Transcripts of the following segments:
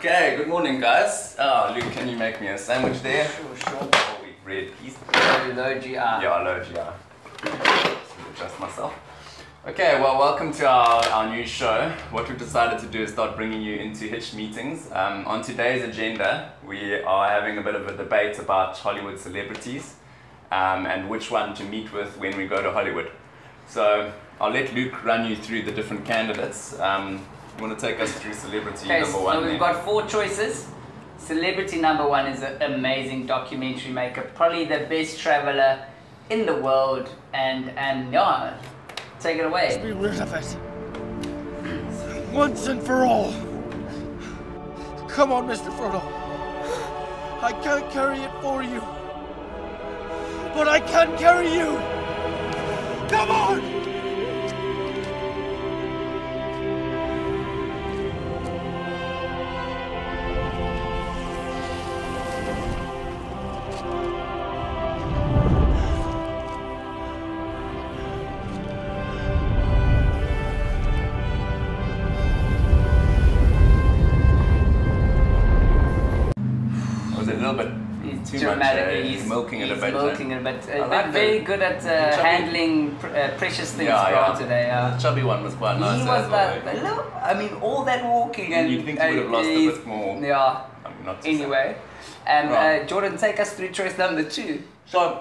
Okay, good morning, guys. Oh, Luke, can you make me a sandwich there? Sure, sure. Oh, we red peas. Low, low. Yeah, low GI. Just adjust myself. Okay, well, welcome to our, our new show. What we've decided to do is start bringing you into Hitch meetings. Um, on today's agenda, we are having a bit of a debate about Hollywood celebrities um, and which one to meet with when we go to Hollywood. So I'll let Luke run you through the different candidates. Um, you want to take us through celebrity Okay, number one? so we've there? got four choices. Celebrity number one is an amazing documentary maker, probably the best traveler in the world, and and yeah, take it away. Be rid of it. Once and for all. Come on, Mr. Frodo. I can't carry it for you. But I can carry you. Come on! Too dramatic. much? uh, he's milking it a bit. uh, milking it a bit. I Uh, like but the- very good at uh, handling pr- uh, precious things Yeah, for yeah. today. The Uh, chubby one was quite nice. he as was well, that. eh? Look, I mean, all that walking and You'd think he would have lost a bit more. Yeah. I'm not to say. Anyway, um, Right. uh, Jordan, take us through choice number two. So,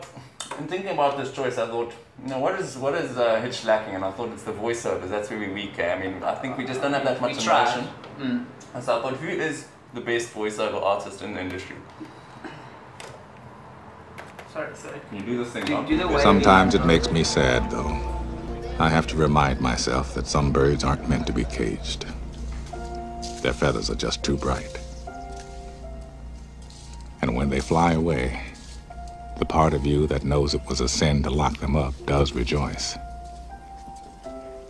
in thinking about this choice, I thought, you know, what is what is uh, Hitch lacking? And I thought it's the voiceovers. That's where we're weak. eh? I mean, I think we just don't have that much tried. emotion. Mm. And so I thought, who is the best voiceover artist in the industry? Sorry, sorry. Can you do this thing? Do, do the. Sometimes it makes me sad, though. I have to remind myself that some birds aren't meant to be caged. Their feathers are just too bright. And when they fly away, the part of you that knows it was a sin to lock them up does rejoice.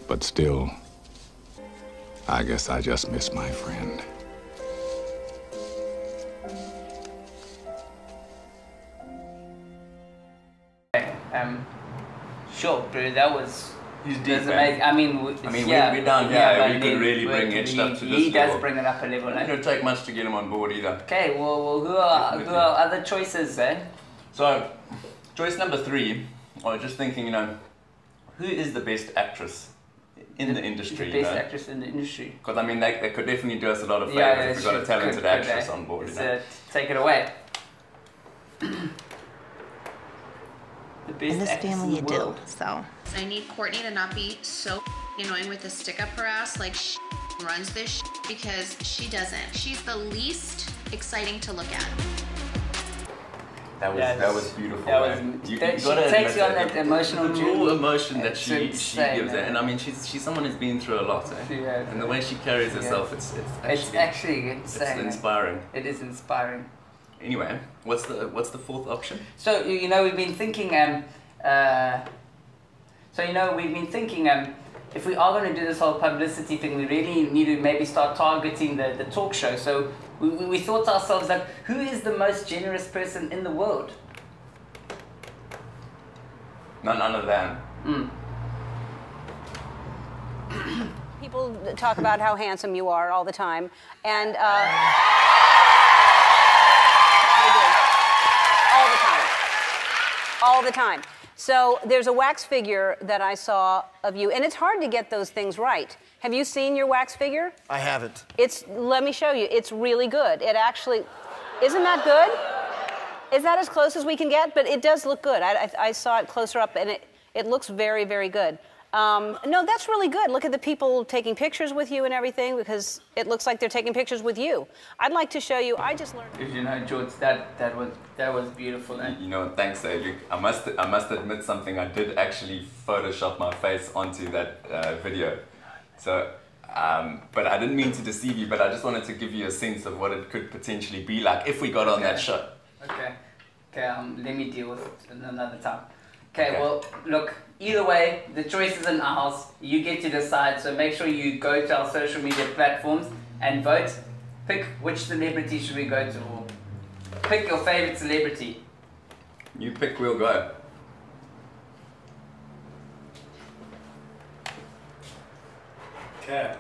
But still, I guess I just miss my friend. Um, sure, bro. That was. He's deep, amazing. I mean, w- I mean, yeah, we- we're down yeah, here, but we could really bring he, up to He this does level. bring it up a level. It don't take much to get him on board either. Okay, well, well who are who are other choices, eh? So, choice number three, I was just thinking, you know, who is the best actress in the, industry? The you best know? actress in the industry. Because I mean, they, they could definitely do us a lot of favors Yeah, yeah, if we got a talented could- could actress they? on board. You So, know? take it away. the best In this family, you in do. So, I need Courtney to not be so annoying with the stick up her ass like she runs this because she doesn't. She's the least exciting to look at. That was Yeah, that was beautiful. that man. was- you, that- you she takes you on it. that emotional the journey. raw emotion that It's she she gives it, and I mean, she's she's someone who's been through a lot, eh? She has, and the way she carries herself, it's it's actually, It's actually insane. eh? inspiring. It is inspiring. Anyway, what's the what's the fourth option? So you you know we've been thinking um uh so you know we've been thinking um if we are going to do this whole publicity thing we really need to maybe start targeting the, the talk show so we, we, we thought to ourselves like who is the most generous person in the world No, None of them. mm. People talk about how handsome you are all the time, and uh, all the time. So there's a wax figure that I saw of you, and it's hard to get those things right. Have you seen your wax figure? I haven't. It's. Let me show you. It's really good. It actually, isn't that good? Is that as close as we can get? But it does look good. I, I, I saw it closer up, and it, it looks very, very good. Um, no, that's really good. Look at the people taking pictures with you and everything because it looks like they're taking pictures with you. I'd like to show you. I just learned. Did you know George that that was that was beautiful eh? You know, thanks, Luke. I must, I must admit something. I did actually Photoshop my face onto that uh, video. So, um, but I didn't mean to deceive you. But I just wanted to give you a sense of what it could potentially be like if we got on that Okay. show. Okay. Okay, um, let me deal with it another time. Okay, Okay. well, look, either way, the choice is in ours. You get to decide, so make sure you go to our social media platforms and vote. Pick which celebrity should we go to, or pick your favorite celebrity. You pick, we'll go. Okay.